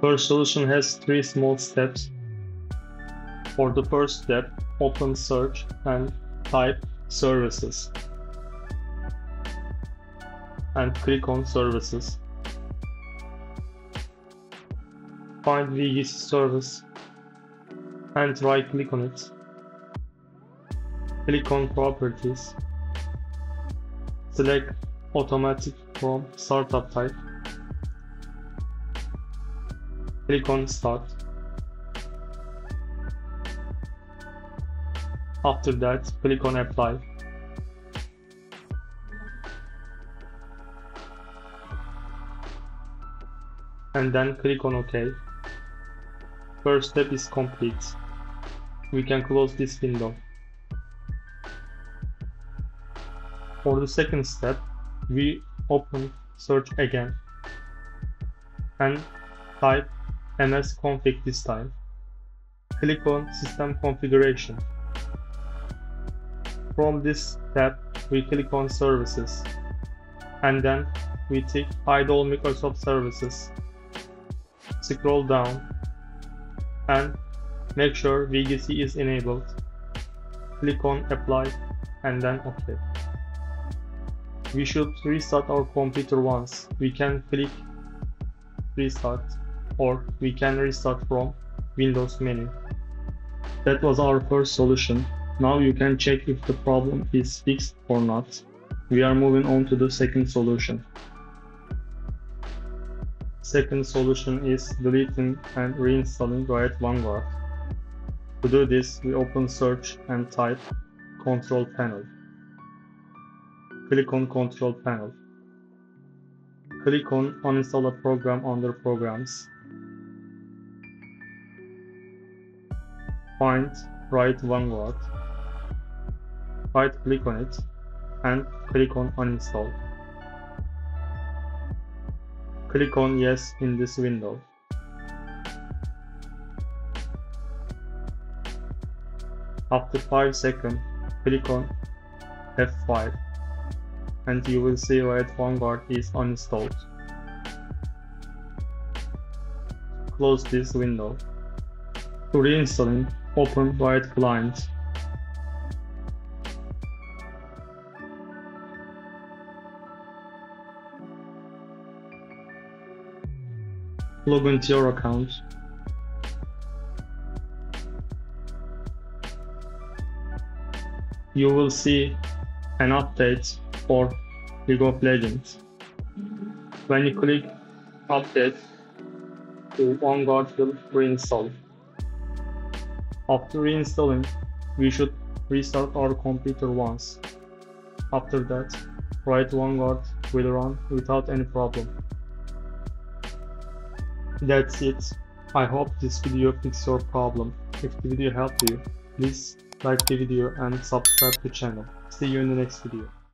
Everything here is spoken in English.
First solution has three small steps. For the first step, open search and type services and click on services. Find VGC service and right click on it. Click on properties. Select automatic from startup type. Click on start. After that, click on apply. And then click on OK. First step is complete. We can close this window. For the second step, we open search again and type msconfig this time. Click on system configuration. From this tab, we click on services and then we tick idle Microsoft services. Scroll down and make sure VGC is enabled. Click on apply and then OK. We should restart our computer once. We can click restart or we can restart from Windows menu. That was our first solution. Now you can check if the problem is fixed or not. We are moving on to the second solution. Second solution is deleting and reinstalling Riot Vanguard. To do this, we open search and type control panel. Click on control panel. Click on uninstall a program under programs. Find Riot Vanguard. Right click on it and click on uninstall. Click on Yes in this window. After 5 seconds, click on F5 and you will see Riot Vanguard is uninstalled. Close this window. To reinstalling, open Riot Client. log into your account. You will see an update for League of Legends. When you click update, the Vanguard will reinstall. After reinstalling, we should restart our computer once. After that, Riot Vanguard will run without any problem. That's it. I hope this video fixed your problem. If the video helped you, please like the video and subscribe to the channel. See you in the next video.